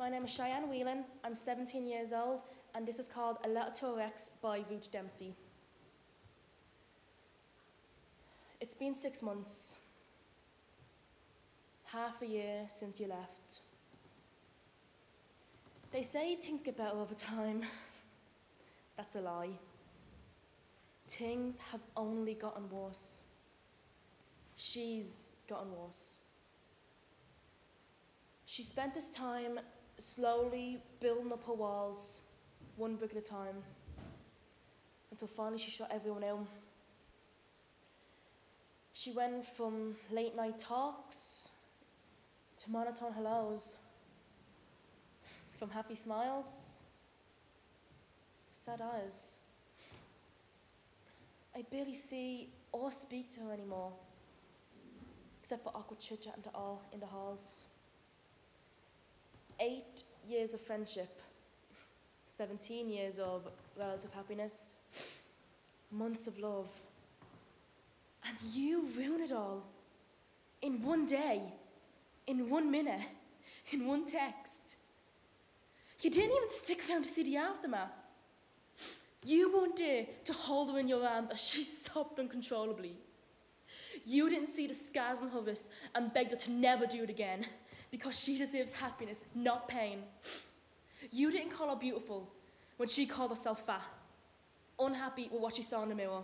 My name is Shiane Whelan. I'm 17 years old, and this is called A Letter to an Ex by Ruth Dempsey. It's been six months, half a year since you left. They say things get better over time. That's a lie. Things have only gotten worse. She's gotten worse. She spent this time slowly building up her walls, one brick at a time, until finally she shut everyone out. She went from late night talks to monotone hellos, from happy smiles to sad eyes. I barely see or speak to her anymore, except for awkward chit chatting to all in the halls. Eight years of friendship, 17 years of relative happiness, months of love. And you ruin it all in one day, in one minute, in one text. You didn't even stick around to see the aftermath. You weren't there to hold her in your arms as she sobbed uncontrollably. You didn't see the scars on her wrist and begged her to never do it again because she deserves happiness, not pain. You didn't call her beautiful when she called herself fat, unhappy with what she saw in the mirror.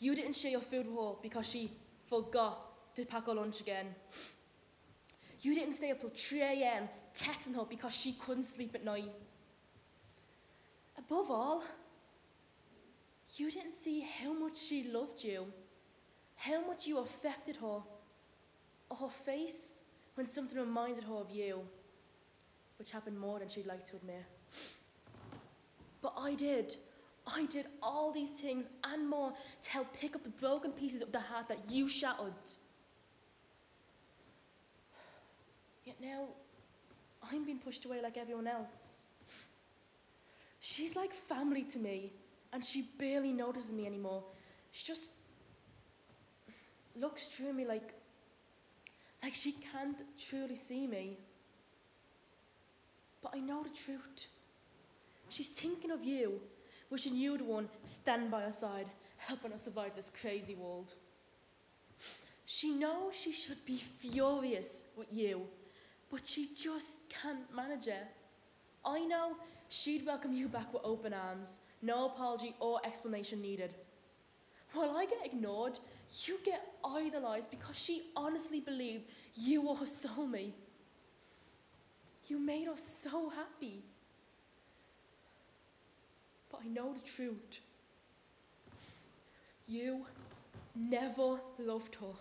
You didn't share your food with her because she forgot to pack her lunch again. You didn't stay up till 3 a.m. texting her because she couldn't sleep at night. Above all, you didn't see how much she loved you, how much you affected her, or her face when something reminded her of you, which happened more than she'd like to admit. But I did. I did all these things and more to help pick up the broken pieces of the heart that you shattered. Yet now, I'm being pushed away like everyone else. She's like family to me, and she barely notices me anymore. She just looks through me like, like she can't truly see me. But I know the truth. She's thinking of you, wishing you'd one stand by her side, helping her survive this crazy world. She knows she should be furious with you, but she just can't manage it. I know she'd welcome you back with open arms, no apology or explanation needed. While I get ignored, you get idolized because she honestly believed you were her soulmate. You made her so happy. But I know the truth. You never loved her.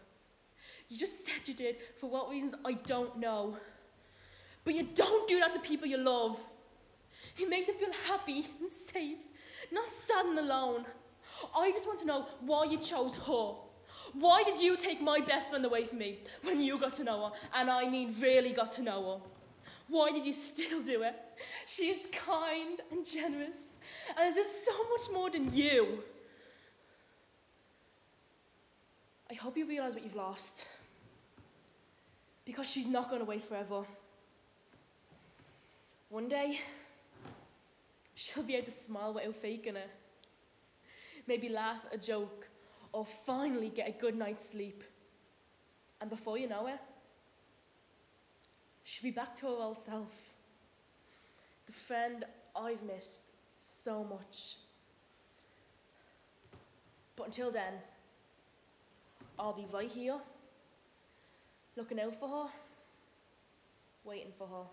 You just said you did for what reasons I don't know. But you don't do that to people you love. You make them feel happy and safe, not sad and alone. I just want to know why you chose her. Why did you take my best friend away from me when you got to know her? And I mean, really got to know her. Why did you still do it? She is kind and generous, and as if so much more than you. I hope you realize what you've lost. Because she's not going to wait forever. One day, she'll be able to smile without faking it. Maybe laugh a joke, or finally get a good night's sleep. And before you know it, she'll be back to her old self. The friend I've missed so much. But until then, I'll be right here, looking out for her, waiting for her.